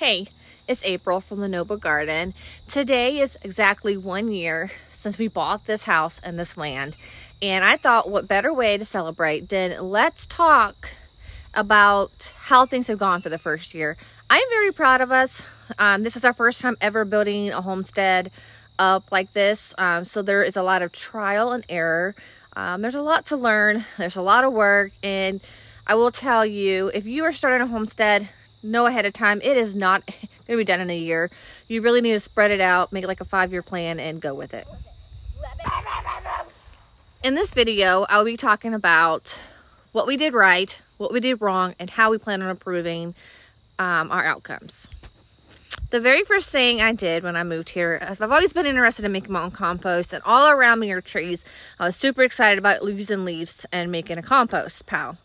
Hey, it's April from the Noble Garden. Today is exactly one year since we bought this house and this land. And I thought what better way to celebrate than let's talk about how things have gone for the first year. I'm very proud of us. Um, this is our first time ever building a homestead up like this. Um, so there is a lot of trial and error. Um, there's a lot to learn. There's a lot of work. And I will tell you, if you are starting a homestead, know ahead of time. It is not going to be done in a year. You really need to spread it out, make like a five-year plan, and go with it. In this video, I'll be talking about what we did right, what we did wrong, and how we plan on improving um, our outcomes. The very first thing I did when I moved here, I've always been interested in making my own compost, and all around me are trees. I was super excited about losing leaves and making a compost pile.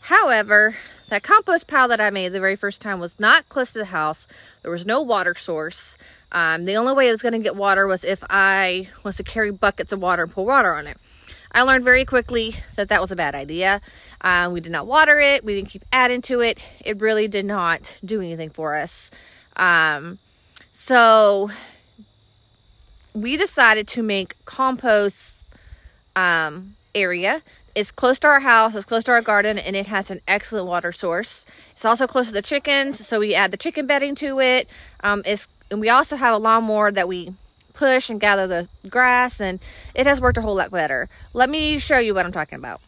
However, that compost pile that I made the very first time was not close to the house. There was no water source. Um, the only way I was going to get water was if I was to carry buckets of water and pour water on it. I learned very quickly that that was a bad idea. Uh, we did not water it. We didn't keep adding to it. It really did not do anything for us. Um, so we decided to make compost um, area it's close to our house, it's close to our garden, and it has an excellent water source. It's also close to the chickens, so we add the chicken bedding to it. Um, it's, and we also have a lawnmower that we push and gather the grass, and it has worked a whole lot better. Let me show you what I'm talking about.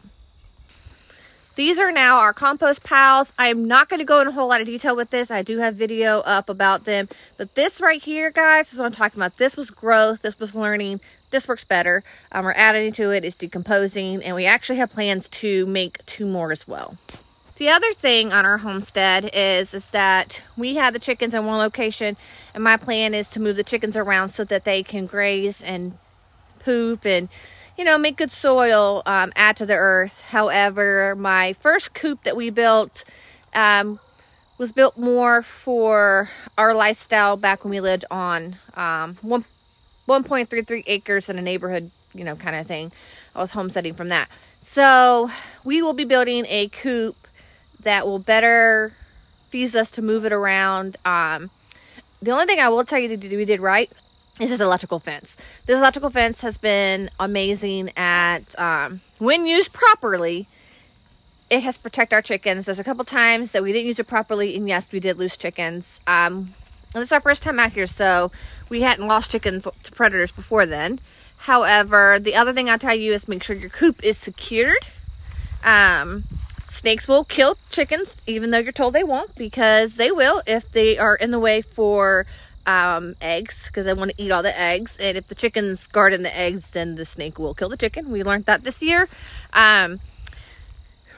These are now our compost piles. I'm not going to go in a whole lot of detail with this. I do have video up about them. But this right here, guys, is what I'm talking about. This was growth. This was learning this works better. Um, we're adding to it, it's decomposing, and we actually have plans to make two more as well. The other thing on our homestead is, is that we have the chickens in one location, and my plan is to move the chickens around so that they can graze and poop and, you know, make good soil, um, add to the earth. However, my first coop that we built um, was built more for our lifestyle back when we lived on um, one 1.33 acres in a neighborhood, you know, kind of thing. I was homesteading from that. So we will be building a coop that will better fees us to move it around. Um, the only thing I will tell you that we did right is this electrical fence. This electrical fence has been amazing at, um, when used properly, it has protected our chickens. There's a couple times that we didn't use it properly, and yes, we did lose chickens. Um, and this is our first time out here, so we hadn't lost chickens to predators before then. However, the other thing I'll tell you is make sure your coop is secured. Um, snakes will kill chickens, even though you're told they won't, because they will if they are in the way for um, eggs, because they want to eat all the eggs. And if the chickens guard in the eggs, then the snake will kill the chicken. We learned that this year. Um,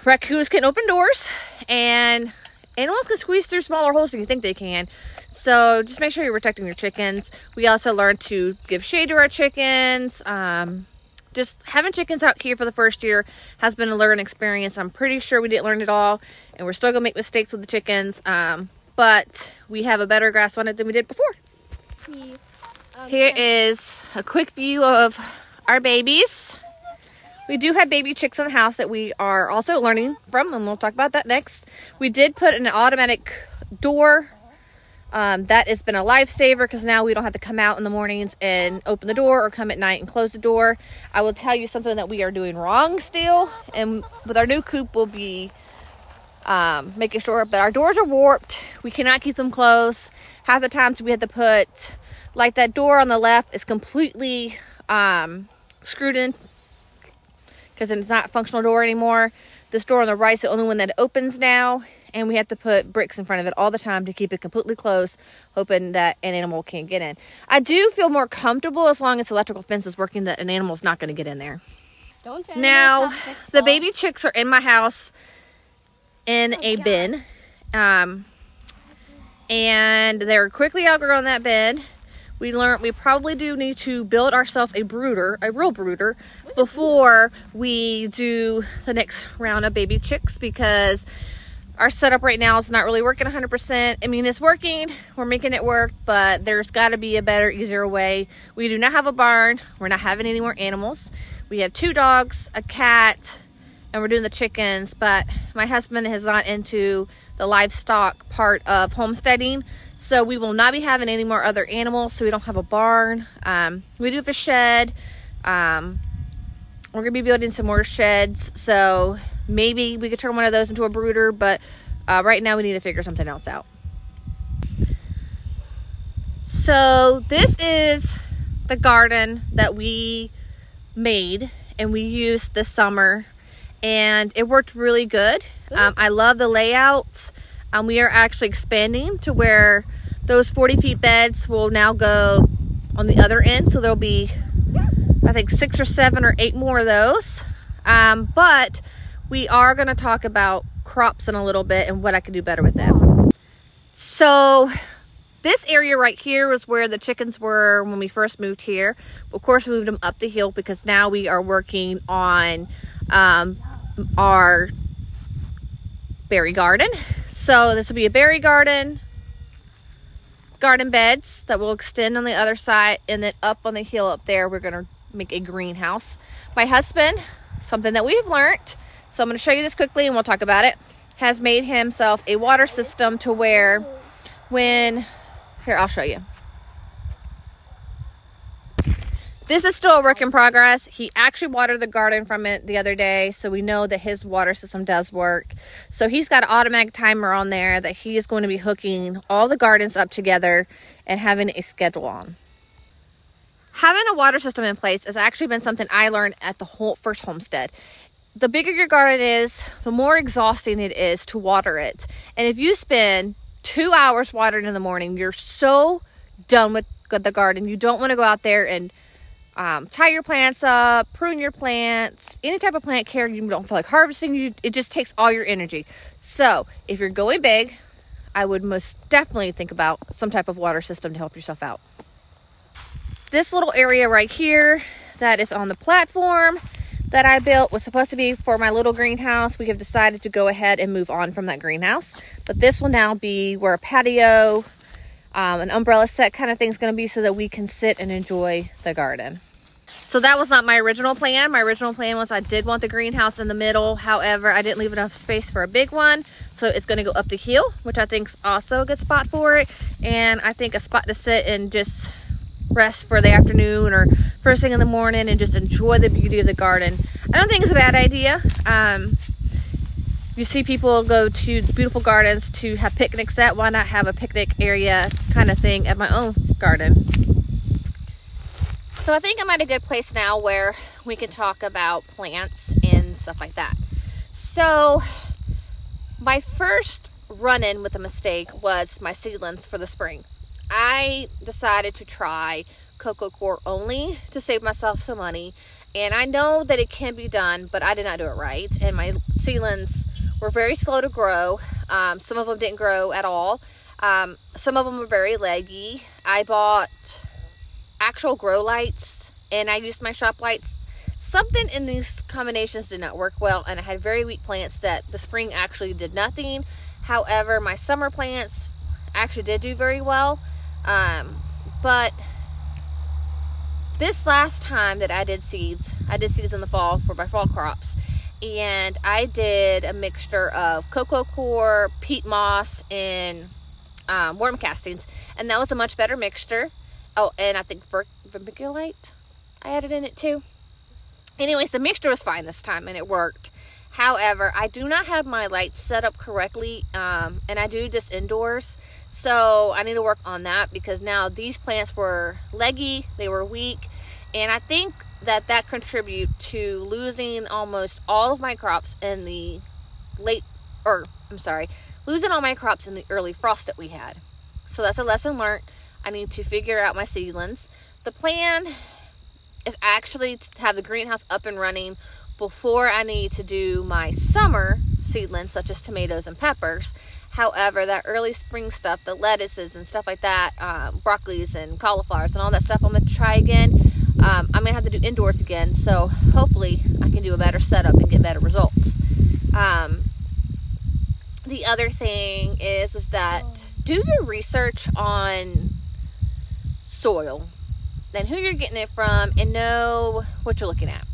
raccoons can open doors, and animals can squeeze through smaller holes than you think they can. So just make sure you're protecting your chickens. We also learned to give shade to our chickens. Um, just having chickens out here for the first year has been a learning experience. I'm pretty sure we didn't learn it all, and we're still gonna make mistakes with the chickens. Um, but we have a better grasp on it than we did before. Here is a quick view of our babies. We do have baby chicks in the house that we are also learning from, and we'll talk about that next. We did put an automatic door. Um, that has been a lifesaver because now we don't have to come out in the mornings and open the door or come at night and close the door. I will tell you something that we are doing wrong still, and with our new coop, we'll be um, making sure. But our doors are warped. We cannot keep them closed. Half the times we had to put, like that door on the left is completely um, screwed in because it's not functional door anymore. This door on the right is the only one that opens now. And we have to put bricks in front of it all the time to keep it completely closed, hoping that an animal can't get in. I do feel more comfortable as long as electrical fence is working that an animal's not going to get in there. now, the baby chicks are in my house in oh, a God. bin. Um, and they're quickly outgrowing that bin we learned we probably do need to build ourselves a brooder, a real brooder, before we do the next round of baby chicks because our setup right now is not really working 100%. I mean, it's working, we're making it work, but there's got to be a better, easier way. We do not have a barn, we're not having any more animals. We have two dogs, a cat, and we're doing the chickens, but my husband is not into the livestock part of homesteading. So we will not be having any more other animals. So we don't have a barn. Um, we do have a shed. Um, we're going to be building some more sheds. So maybe we could turn one of those into a brooder. But uh, right now we need to figure something else out. So this is the garden that we made and we used this summer and it worked really good. Um, I love the layouts. Um, we are actually expanding to where those 40 feet beds will now go on the other end. So there'll be, I think, six or seven or eight more of those. Um, but we are going to talk about crops in a little bit and what I can do better with them. So this area right here was where the chickens were when we first moved here. Of course, we moved them up the hill because now we are working on um, our berry garden. So this will be a berry garden, garden beds that will extend on the other side and then up on the hill up there we're going to make a greenhouse. My husband, something that we've learned, so I'm going to show you this quickly and we'll talk about it, has made himself a water system to where when, here I'll show you. This is still a work in progress. He actually watered the garden from it the other day, so we know that his water system does work. So he's got an automatic timer on there that he is going to be hooking all the gardens up together and having a schedule on. Having a water system in place has actually been something I learned at the whole first homestead. The bigger your garden is, the more exhausting it is to water it. And if you spend two hours watering in the morning, you're so done with the garden. You don't want to go out there and um, tie your plants up, prune your plants, any type of plant care you don't feel like harvesting, you it just takes all your energy. So if you're going big, I would most definitely think about some type of water system to help yourself out. This little area right here that is on the platform that I built was supposed to be for my little greenhouse. We have decided to go ahead and move on from that greenhouse. But this will now be where a patio, um, an umbrella set kind of thing is going to be so that we can sit and enjoy the garden. So that was not my original plan. My original plan was I did want the greenhouse in the middle. However, I didn't leave enough space for a big one. So it's going to go up the hill, which I think is also a good spot for it. And I think a spot to sit and just rest for the afternoon or first thing in the morning and just enjoy the beauty of the garden. I don't think it's a bad idea. Um, you see people go to beautiful gardens to have picnics at, why not have a picnic area kind of thing at my own garden? So I think I'm at a good place now where we can talk about plants and stuff like that. So my first run-in with a mistake was my seedlings for the spring. I decided to try coco coir only to save myself some money and I know that it can be done but I did not do it right and my seedlings were very slow to grow. Um, some of them didn't grow at all. Um, some of them were very leggy. I bought actual grow lights and I used my shop lights. Something in these combinations did not work well and I had very weak plants that the spring actually did nothing. However, my summer plants actually did do very well. Um, but this last time that I did seeds, I did seeds in the fall for my fall crops and I did a mixture of coco coir, peat moss, and um, worm castings, and that was a much better mixture. Oh, and I think vermiculite I added in it too. Anyways, the mixture was fine this time, and it worked. However, I do not have my lights set up correctly, um, and I do this indoors, so I need to work on that because now these plants were leggy, they were weak, and I think that that contribute to losing almost all of my crops in the late or I'm sorry, losing all my crops in the early frost that we had. So that's a lesson learned. I need to figure out my seedlings. The plan is actually to have the greenhouse up and running before I need to do my summer seedlings such as tomatoes and peppers. However, that early spring stuff, the lettuces and stuff like that, um, broccolis and cauliflowers and all that stuff, I'm going to try again. Um, I'm gonna have to do indoors again so hopefully I can do a better setup and get better results. Um, the other thing is is that do your research on soil then who you're getting it from and know what you're looking at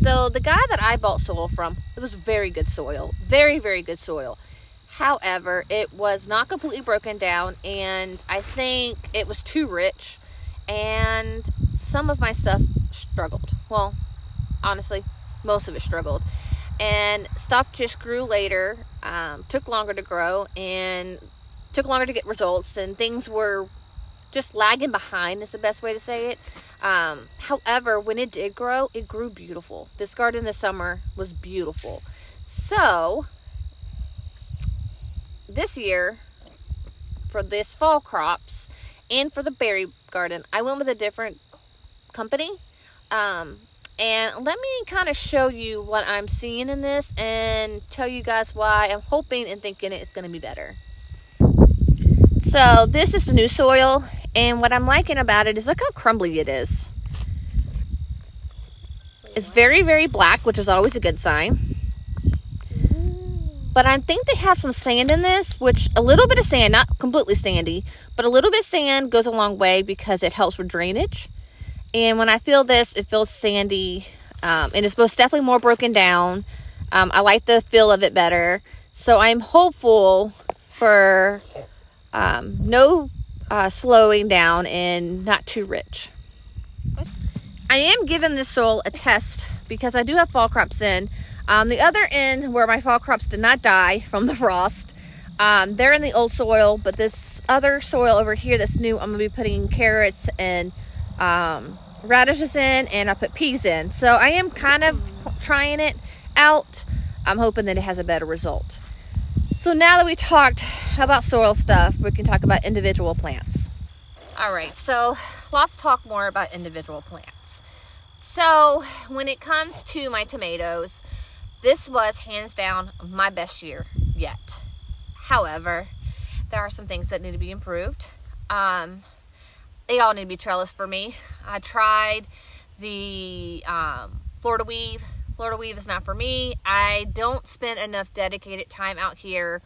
so the guy that I bought soil from it was very good soil very very good soil However, it was not completely broken down and I think it was too rich and some of my stuff struggled. Well, honestly, most of it struggled. And stuff just grew later, um, took longer to grow, and took longer to get results, and things were just lagging behind, is the best way to say it. Um, however, when it did grow, it grew beautiful. This garden this summer was beautiful. So, this year, for this fall crops and for the berry garden, I went with a different company. Um, and let me kind of show you what I'm seeing in this and tell you guys why I'm hoping and thinking it's going to be better. So this is the new soil and what I'm liking about it is look how crumbly it is. It's very, very black, which is always a good sign. But I think they have some sand in this, which a little bit of sand, not completely sandy, but a little bit of sand goes a long way because it helps with drainage. And when I feel this, it feels sandy. Um, and it's most definitely more broken down. Um, I like the feel of it better. So I'm hopeful for um, no uh, slowing down and not too rich. I am giving this soil a test because I do have fall crops in. Um, the other end where my fall crops did not die from the frost, um, they're in the old soil, but this other soil over here that's new, I'm gonna be putting carrots and um, radishes in and I put peas in. So I am kind of trying it out. I'm hoping that it has a better result. So now that we talked about soil stuff, we can talk about individual plants. All right, so let's talk more about individual plants. So when it comes to my tomatoes, this was hands down my best year yet. However, there are some things that need to be improved. Um, they all need to be trellis for me. I tried the um, Florida Weave. Florida Weave is not for me. I don't spend enough dedicated time out here.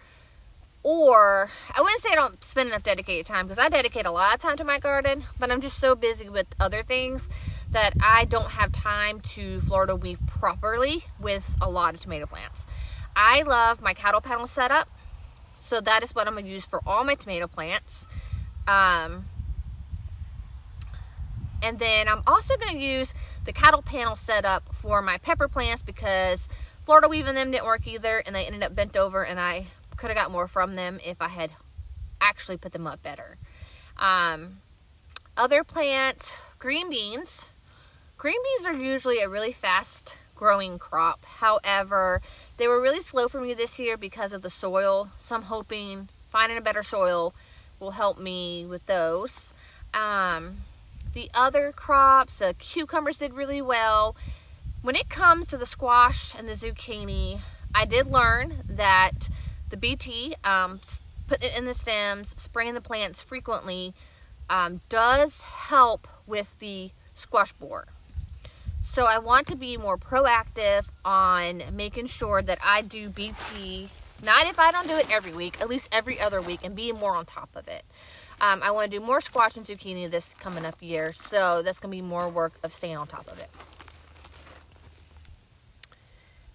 Or, I wouldn't say I don't spend enough dedicated time because I dedicate a lot of time to my garden, but I'm just so busy with other things that I don't have time to Florida Weave properly with a lot of tomato plants. I love my cattle panel setup, so that is what I'm going to use for all my tomato plants. Um, and then I'm also going to use the cattle panel setup for my pepper plants because Florida weaving them didn't work either and they ended up bent over and I could have got more from them if I had actually put them up better. Um, other plants, green beans. Green beans are usually a really fast growing crop. However, they were really slow for me this year because of the soil. So I'm hoping finding a better soil will help me with those. Um, the other crops, the cucumbers did really well. When it comes to the squash and the zucchini, I did learn that the BT, um, putting it in the stems, spraying the plants frequently, um, does help with the squash borer. So I want to be more proactive on making sure that I do BT, not if I don't do it every week, at least every other week, and be more on top of it. Um, I want to do more squash and zucchini this coming up year, so that's going to be more work of staying on top of it.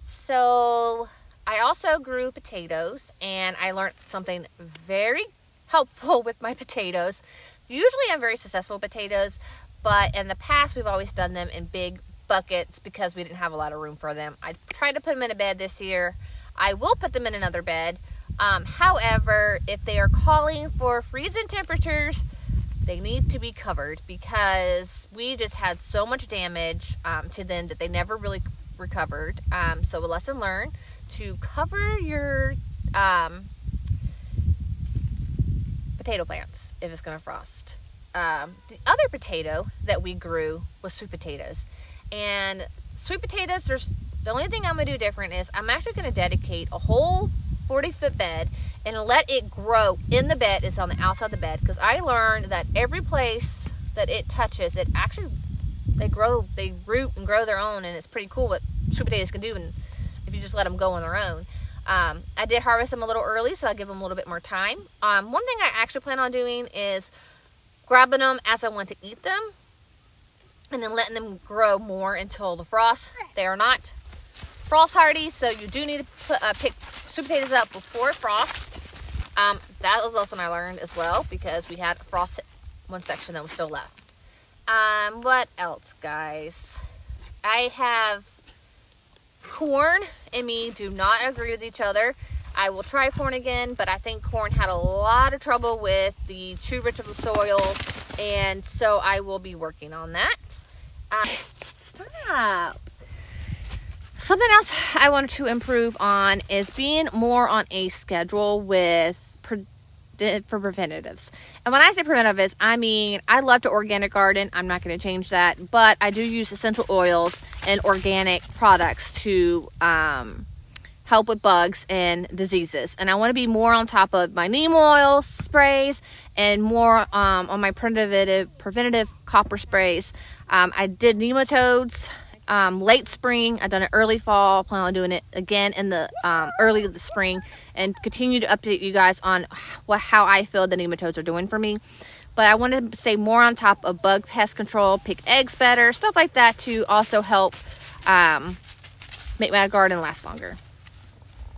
So I also grew potatoes, and I learned something very helpful with my potatoes. Usually I'm very successful with potatoes, but in the past we've always done them in big buckets because we didn't have a lot of room for them. I tried to put them in a bed this year. I will put them in another bed, um, however, if they are calling for freezing temperatures, they need to be covered because we just had so much damage um, to them that they never really recovered. Um, so a lesson learned to cover your um, potato plants if it's going to frost. Um, the other potato that we grew was sweet potatoes. And sweet potatoes, there's the only thing I'm going to do different is I'm actually going to dedicate a whole 40 foot bed and let it grow in the bed is on the outside of the bed because I learned that every place that it touches it actually they grow they root and grow their own and it's pretty cool what sweet potatoes can do and if you just let them go on their own. Um, I did harvest them a little early so I'll give them a little bit more time. Um, one thing I actually plan on doing is grabbing them as I want to eat them and then letting them grow more until the frost they are not frost hardy so you do need to put, uh, pick sweet potatoes up before frost. Um, that was a lesson I learned as well because we had frost one section that was still left. Um, what else, guys? I have corn and me do not agree with each other. I will try corn again, but I think corn had a lot of trouble with the true rich of the soil, and so I will be working on that. Uh, stop. Something else I wanted to improve on is being more on a schedule with for preventatives. And when I say preventatives, I mean I love to organic garden. I'm not going to change that, but I do use essential oils and organic products to um, help with bugs and diseases. And I want to be more on top of my neem oil sprays and more um, on my preventative preventative copper sprays. Um, I did nematodes um, late spring. I've done it early fall. Plan on doing it again in the um, early of the spring, and continue to update you guys on what how I feel the nematodes are doing for me. But I want to stay more on top of bug pest control, pick eggs better, stuff like that to also help um, make my garden last longer.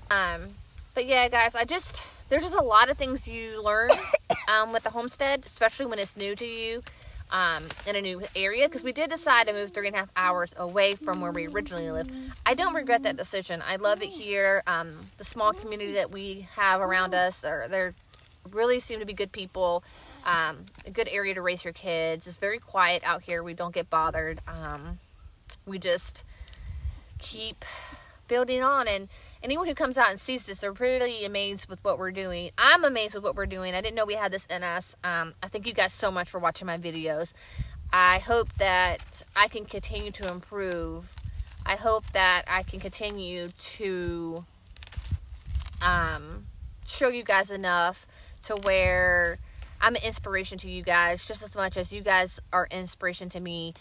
Um, but yeah, guys, I just there's just a lot of things you learn um, with the homestead, especially when it's new to you um, in a new area because we did decide to move three and a half hours away from where we originally lived. I don't regret that decision. I love it here. Um, the small community that we have around us, are they're really seem to be good people. Um, a good area to raise your kids. It's very quiet out here. We don't get bothered. Um, we just keep building on and anyone who comes out and sees this, they're really amazed with what we're doing. I'm amazed with what we're doing. I didn't know we had this in us. Um, I thank you guys so much for watching my videos. I hope that I can continue to improve. I hope that I can continue to um, show you guys enough to where I'm an inspiration to you guys just as much as you guys are inspiration to me.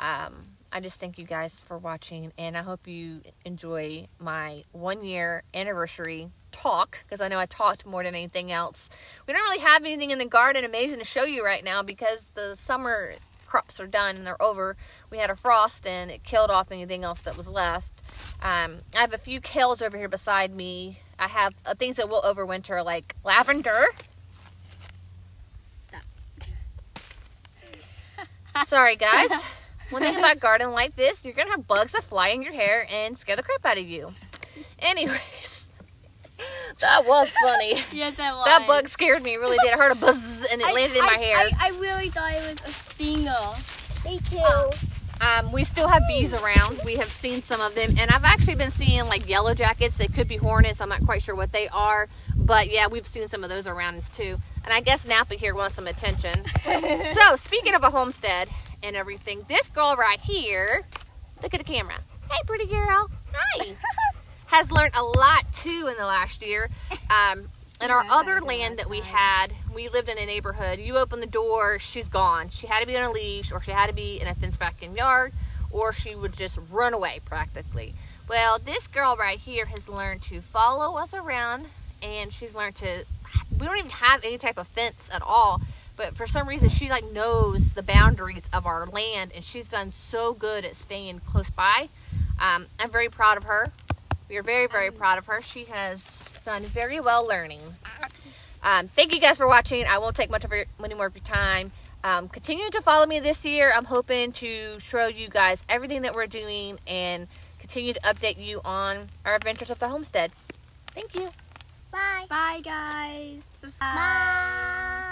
Um, I just thank you guys for watching, and I hope you enjoy my one year anniversary talk because I know I talked more than anything else. We don't really have anything in the garden amazing to show you right now because the summer crops are done and they're over. We had a frost and it killed off anything else that was left. Um, I have a few kales over here beside me. I have uh, things that will overwinter like lavender. Sorry, guys. One thing about garden like this, you're gonna have bugs that fly in your hair and scare the crap out of you. Anyways, that was funny. Yes, that was. That bug scared me. really did. I heard a buzz and it I, landed in I, my hair. I, I, really thought it was a stinger. Me too. Um, we still have bees around. We have seen some of them, and I've actually been seeing like yellow jackets. They could be hornets. I'm not quite sure what they are, but yeah, we've seen some of those around us too. And I guess Napa here wants some attention. so speaking of a homestead, and everything. This girl right here, look at the camera. Hey, pretty girl. Hi. has learned a lot too in the last year. Um, in our other land that we had, we lived in a neighborhood. You open the door, she's gone. She had to be on a leash, or she had to be in a fenced back in yard, or she would just run away practically. Well, this girl right here has learned to follow us around, and she's learned to. We don't even have any type of fence at all but for some reason she like knows the boundaries of our land and she's done so good at staying close by. Um, i'm very proud of her. We are very very proud of her. She has done very well learning. Um, thank you guys for watching. I won't take much of your many more of your time. Um, continue to follow me this year. I'm hoping to show you guys everything that we're doing and continue to update you on our adventures at the homestead. Thank you. Bye. Bye, guys. Bye.